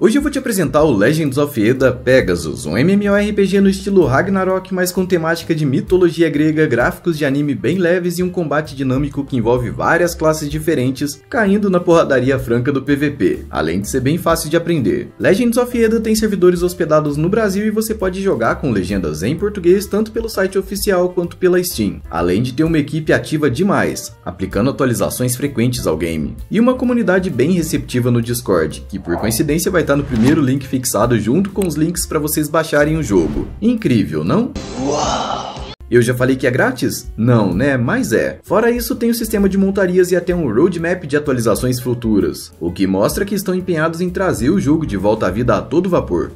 Hoje eu vou te apresentar o Legends of Eda Pegasus, um MMORPG no estilo Ragnarok, mas com temática de mitologia grega, gráficos de anime bem leves e um combate dinâmico que envolve várias classes diferentes, caindo na porradaria franca do PVP, além de ser bem fácil de aprender. Legends of Eda tem servidores hospedados no Brasil e você pode jogar com legendas em português tanto pelo site oficial quanto pela Steam, além de ter uma equipe ativa demais, aplicando atualizações frequentes ao game, e uma comunidade bem receptiva no Discord, que por coincidência vai estar no primeiro link fixado junto com os links para vocês baixarem o jogo. Incrível, não? Uau! Eu já falei que é grátis? Não, né? Mas é. Fora isso, tem o sistema de montarias e até um roadmap de atualizações futuras, o que mostra que estão empenhados em trazer o jogo de volta à vida a todo vapor.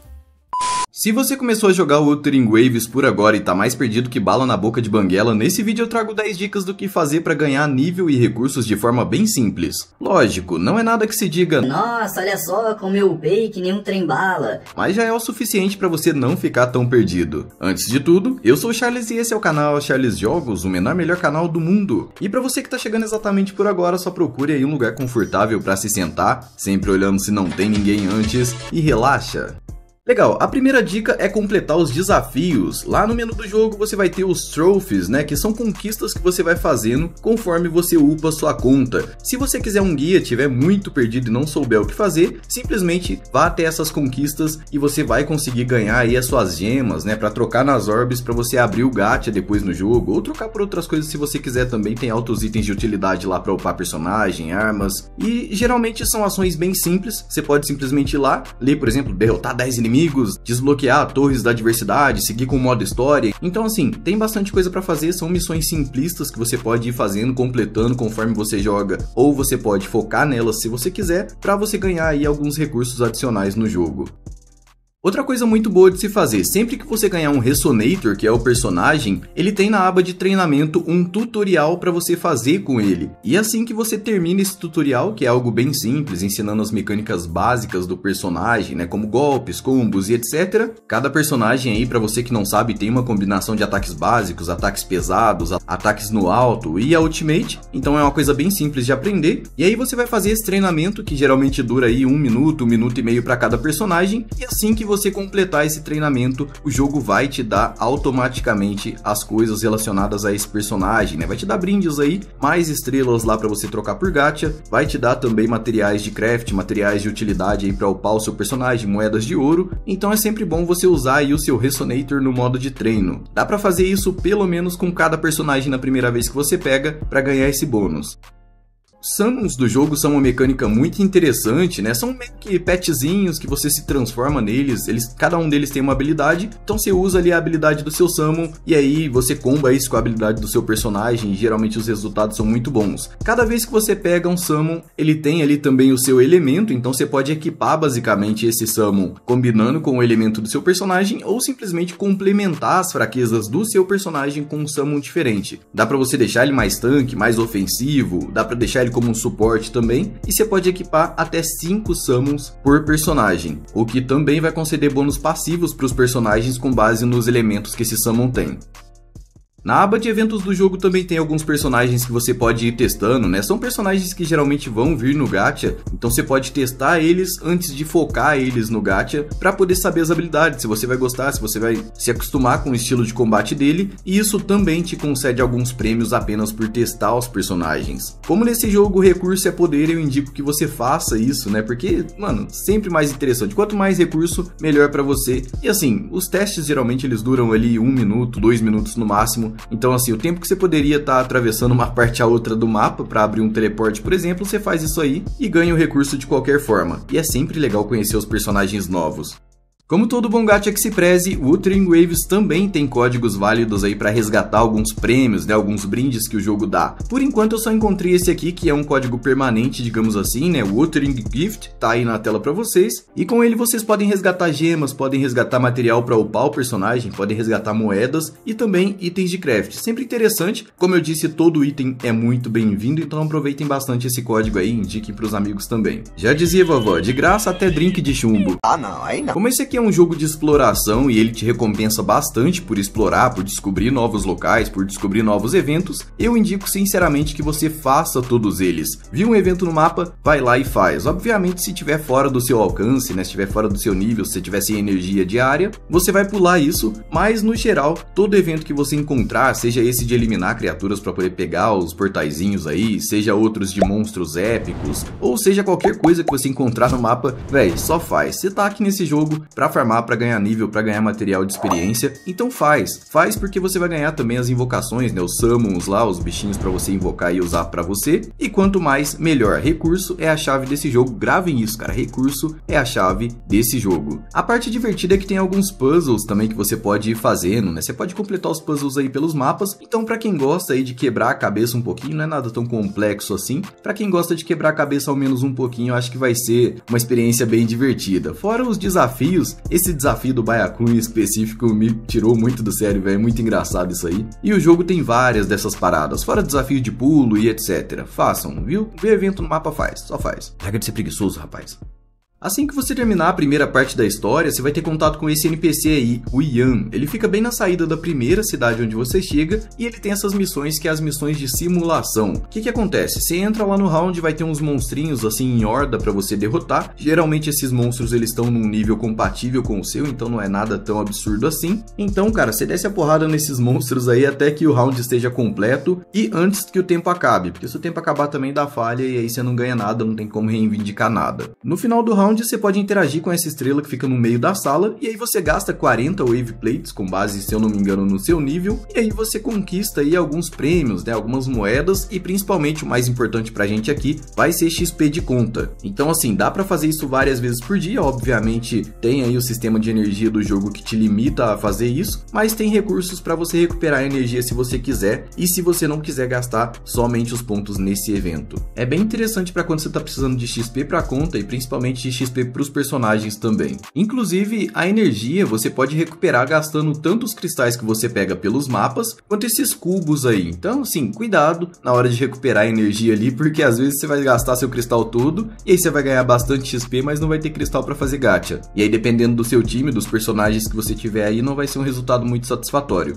Se você começou a jogar o Wuthering Waves por agora e tá mais perdido que bala na boca de banguela, nesse vídeo eu trago 10 dicas do que fazer para ganhar nível e recursos de forma bem simples. Lógico, não é nada que se diga Nossa, olha só como eu upei que nem um trem bala. Mas já é o suficiente para você não ficar tão perdido. Antes de tudo, eu sou o Charles e esse é o canal Charles Jogos, o menor melhor canal do mundo. E para você que tá chegando exatamente por agora, só procure aí um lugar confortável para se sentar, sempre olhando se não tem ninguém antes, e relaxa. Legal, a primeira dica é completar os desafios. Lá no menu do jogo você vai ter os trophies, né, que são conquistas que você vai fazendo conforme você upa sua conta. Se você quiser um guia, tiver muito perdido e não souber o que fazer, simplesmente vá até essas conquistas e você vai conseguir ganhar aí as suas gemas, né, para trocar nas orbes para você abrir o gacha depois no jogo ou trocar por outras coisas se você quiser também. Tem altos itens de utilidade lá para upar personagem, armas e geralmente são ações bem simples. Você pode simplesmente ir lá, ler, por exemplo, derrotar 10 inimigos inimigos, desbloquear torres da diversidade, seguir com o modo história. Então, assim, tem bastante coisa para fazer, são missões simplistas que você pode ir fazendo, completando conforme você joga, ou você pode focar nelas se você quiser, para você ganhar aí alguns recursos adicionais no jogo. Outra coisa muito boa de se fazer, sempre que você ganhar um Resonator, que é o personagem, ele tem na aba de treinamento um tutorial para você fazer com ele. E assim que você termina esse tutorial, que é algo bem simples, ensinando as mecânicas básicas do personagem, né, como golpes, combos e etc. Cada personagem aí, para você que não sabe, tem uma combinação de ataques básicos, ataques pesados, ataques no alto e a ultimate, então é uma coisa bem simples de aprender. E aí você vai fazer esse treinamento, que geralmente dura aí um minuto, um minuto e meio para cada personagem, e assim que você completar esse treinamento, o jogo vai te dar automaticamente as coisas relacionadas a esse personagem, né? Vai te dar brindes aí, mais estrelas lá para você trocar por gacha, vai te dar também materiais de craft, materiais de utilidade aí para upar o seu personagem, moedas de ouro. Então é sempre bom você usar aí o seu Resonator no modo de treino. Dá para fazer isso pelo menos com cada personagem na primeira vez que você pega para ganhar esse bônus. Summons do jogo são uma mecânica muito interessante, né? São meio que petzinhos que você se transforma neles, eles, cada um deles tem uma habilidade, então você usa ali a habilidade do seu summon e aí você comba isso com a habilidade do seu personagem geralmente os resultados são muito bons. Cada vez que você pega um summon, ele tem ali também o seu elemento, então você pode equipar basicamente esse summon combinando com o elemento do seu personagem ou simplesmente complementar as fraquezas do seu personagem com um summon diferente. Dá para você deixar ele mais tanque, mais ofensivo, dá para deixar ele como um suporte também, e você pode equipar até 5 summons por personagem, o que também vai conceder bônus passivos para os personagens com base nos elementos que esse summon tem. Na aba de eventos do jogo também tem alguns personagens que você pode ir testando, né? São personagens que geralmente vão vir no gacha, então você pode testar eles antes de focar eles no gacha para poder saber as habilidades, se você vai gostar, se você vai se acostumar com o estilo de combate dele, e isso também te concede alguns prêmios apenas por testar os personagens. Como nesse jogo o recurso é poder, eu indico que você faça isso, né? Porque, mano, sempre mais interessante. Quanto mais recurso, melhor para você. E assim, os testes geralmente eles duram ali um minuto, dois minutos no máximo, então, assim, o tempo que você poderia estar tá atravessando uma parte a outra do mapa para abrir um teleporte, por exemplo, você faz isso aí e ganha o recurso de qualquer forma. E é sempre legal conhecer os personagens novos. Como todo bom gacha que se preze, o Wuthering Waves também tem códigos válidos aí para resgatar alguns prêmios, né, alguns brindes que o jogo dá. Por enquanto eu só encontrei esse aqui, que é um código permanente, digamos assim, né, o Wuthering Gift, tá aí na tela para vocês. E com ele vocês podem resgatar gemas, podem resgatar material para upar o personagem, podem resgatar moedas e também itens de craft. Sempre interessante, como eu disse, todo item é muito bem-vindo, então aproveitem bastante esse código aí, indiquem para os amigos também. Já dizia vovó, de graça até drink de chumbo. Ah não, aí não. Como esse aqui é um jogo de exploração e ele te recompensa bastante por explorar, por descobrir novos locais, por descobrir novos eventos, eu indico sinceramente que você faça todos eles. Viu um evento no mapa? Vai lá e faz. Obviamente, se tiver fora do seu alcance, né, se tiver fora do seu nível, se tiver sem energia diária, você vai pular isso, mas no geral, todo evento que você encontrar, seja esse de eliminar criaturas para poder pegar os portaizinhos aí, seja outros de monstros épicos, ou seja qualquer coisa que você encontrar no mapa, velho, só faz. Você tá aqui nesse jogo para farmar, para ganhar nível, para ganhar material de experiência, então faz. Faz porque você vai ganhar também as invocações, né, os summons lá, os bichinhos para você invocar e usar para você. E quanto mais, melhor. Recurso é a chave desse jogo. Gravem isso, cara. Recurso é a chave desse jogo. A parte divertida é que tem alguns puzzles também que você pode ir fazendo, né? Você pode completar os puzzles aí pelos mapas. Então, para quem gosta aí de quebrar a cabeça um pouquinho, não é nada tão complexo assim. Para quem gosta de quebrar a cabeça ao menos um pouquinho, acho que vai ser uma experiência bem divertida. Fora os desafios, esse desafio do Baiacu em específico me tirou muito do sério, velho. É muito engraçado isso aí. E o jogo tem várias dessas paradas, fora desafio de pulo e etc. Façam, viu? Vê evento no mapa faz, só faz. Pega de ser preguiçoso, rapaz. Assim que você terminar a primeira parte da história, você vai ter contato com esse NPC aí, o Ian. Ele fica bem na saída da primeira cidade onde você chega e ele tem essas missões que é as missões de simulação. O que que acontece? Você entra lá no round, vai ter uns monstrinhos assim em horda para você derrotar. Geralmente esses monstros eles estão num nível compatível com o seu, então não é nada tão absurdo assim. Então, cara, você desce a porrada nesses monstros aí até que o round esteja completo e antes que o tempo acabe, porque se o tempo acabar também dá falha e aí você não ganha nada, não tem como reivindicar nada. No final do round onde você pode interagir com essa estrela que fica no meio da sala, e aí você gasta 40 Wave Plates, com base, se eu não me engano, no seu nível, e aí você conquista aí alguns prêmios, né, algumas moedas, e principalmente o mais importante pra gente aqui, vai ser XP de conta. Então assim, dá pra fazer isso várias vezes por dia, obviamente tem aí o sistema de energia do jogo que te limita a fazer isso, mas tem recursos para você recuperar energia se você quiser, e se você não quiser gastar somente os pontos nesse evento. É bem interessante para quando você tá precisando de XP para conta, e principalmente de XP para os personagens também. Inclusive, a energia você pode recuperar gastando tanto os cristais que você pega pelos mapas, quanto esses cubos aí. Então, assim, cuidado na hora de recuperar a energia ali, porque às vezes você vai gastar seu cristal todo, e aí você vai ganhar bastante XP, mas não vai ter cristal para fazer gacha. E aí, dependendo do seu time, dos personagens que você tiver aí, não vai ser um resultado muito satisfatório.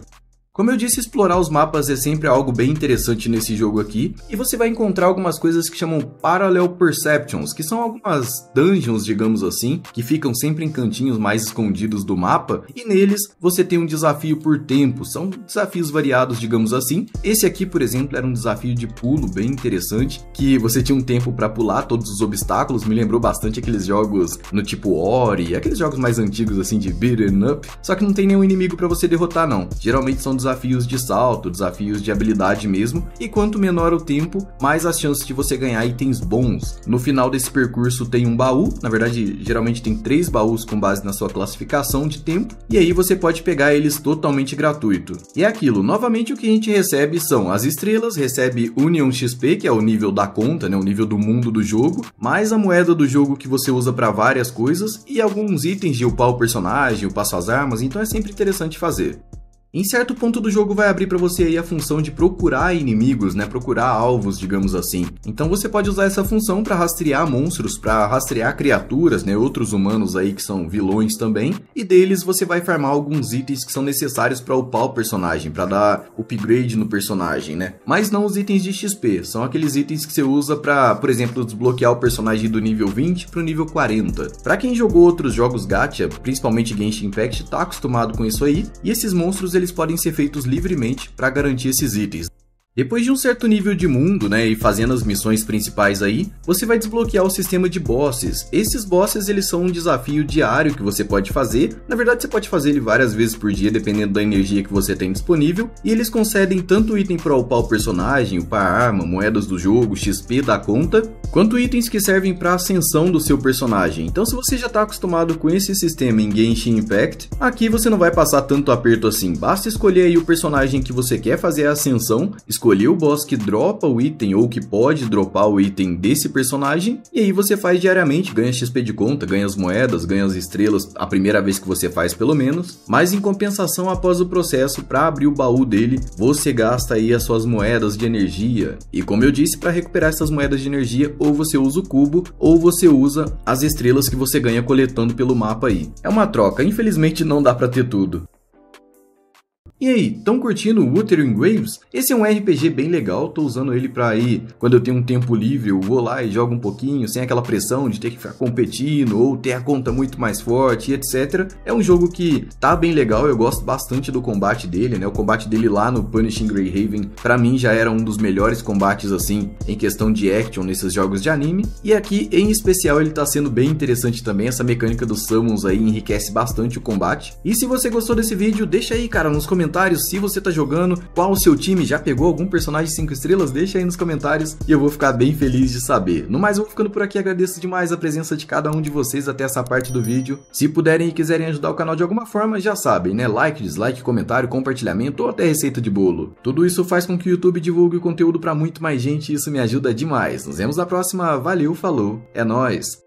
Como eu disse, explorar os mapas é sempre algo bem interessante nesse jogo aqui, e você vai encontrar algumas coisas que chamam Parallel Perceptions, que são algumas dungeons, digamos assim, que ficam sempre em cantinhos mais escondidos do mapa, e neles você tem um desafio por tempo, são desafios variados, digamos assim. Esse aqui, por exemplo, era um desafio de pulo bem interessante, que você tinha um tempo para pular todos os obstáculos, me lembrou bastante aqueles jogos no tipo Ori, aqueles jogos mais antigos assim de beat'em up, só que não tem nenhum inimigo para você derrotar não. Geralmente são desafios de salto, desafios de habilidade mesmo, e quanto menor o tempo, mais as chances de você ganhar itens bons. No final desse percurso tem um baú, na verdade, geralmente tem três baús com base na sua classificação de tempo, e aí você pode pegar eles totalmente gratuito. E é aquilo, novamente o que a gente recebe são as estrelas, recebe Union XP, que é o nível da conta, né, o nível do mundo do jogo, mais a moeda do jogo que você usa para várias coisas e alguns itens de upar o personagem, upar suas armas, então é sempre interessante fazer. Em certo ponto do jogo vai abrir para você aí a função de procurar inimigos, né, procurar alvos, digamos assim. Então você pode usar essa função para rastrear monstros, para rastrear criaturas, né, outros humanos aí que são vilões também, e deles você vai farmar alguns itens que são necessários para upar o personagem, para dar upgrade no personagem, né? Mas não os itens de XP, são aqueles itens que você usa para, por exemplo, desbloquear o personagem do nível 20 para o nível 40. Para quem jogou outros jogos gacha, principalmente Genshin Impact, tá acostumado com isso aí, e esses monstros eles eles podem ser feitos livremente para garantir esses itens. Depois de um certo nível de mundo, né, e fazendo as missões principais aí, você vai desbloquear o sistema de bosses. Esses bosses, eles são um desafio diário que você pode fazer. Na verdade, você pode fazer ele várias vezes por dia, dependendo da energia que você tem disponível. E eles concedem tanto item para upar o personagem, upar arma, moedas do jogo, XP da conta, quanto itens que servem para ascensão do seu personagem. Então, se você já está acostumado com esse sistema em Genshin Impact, aqui você não vai passar tanto aperto assim. Basta escolher aí o personagem que você quer fazer a ascensão, escolher o boss que dropa o item ou que pode dropar o item desse personagem, e aí você faz diariamente, ganha XP de conta, ganha as moedas, ganha as estrelas a primeira vez que você faz pelo menos, mas em compensação após o processo para abrir o baú dele, você gasta aí as suas moedas de energia. E como eu disse, para recuperar essas moedas de energia, ou você usa o cubo ou você usa as estrelas que você ganha coletando pelo mapa aí. É uma troca, infelizmente não dá para ter tudo. E aí, tão curtindo Wuthering Waves? Esse é um RPG bem legal, tô usando ele pra ir, quando eu tenho um tempo livre, eu vou lá e jogo um pouquinho, sem aquela pressão de ter que ficar competindo ou ter a conta muito mais forte, etc. É um jogo que tá bem legal, eu gosto bastante do combate dele, né? O combate dele lá no Punishing Greyhaven, pra mim já era um dos melhores combates assim, em questão de action nesses jogos de anime. E aqui, em especial, ele tá sendo bem interessante também, essa mecânica dos summons aí enriquece bastante o combate. E se você gostou desse vídeo, deixa aí, cara, nos comentários comentários se você tá jogando, qual o seu time já pegou algum personagem 5 estrelas, deixa aí nos comentários e eu vou ficar bem feliz de saber. No mais, eu vou ficando por aqui, agradeço demais a presença de cada um de vocês até essa parte do vídeo. Se puderem e quiserem ajudar o canal de alguma forma, já sabem, né? Like, dislike, comentário, compartilhamento ou até receita de bolo. Tudo isso faz com que o YouTube divulgue o conteúdo para muito mais gente e isso me ajuda demais. Nos vemos na próxima, valeu, falou, é nóis!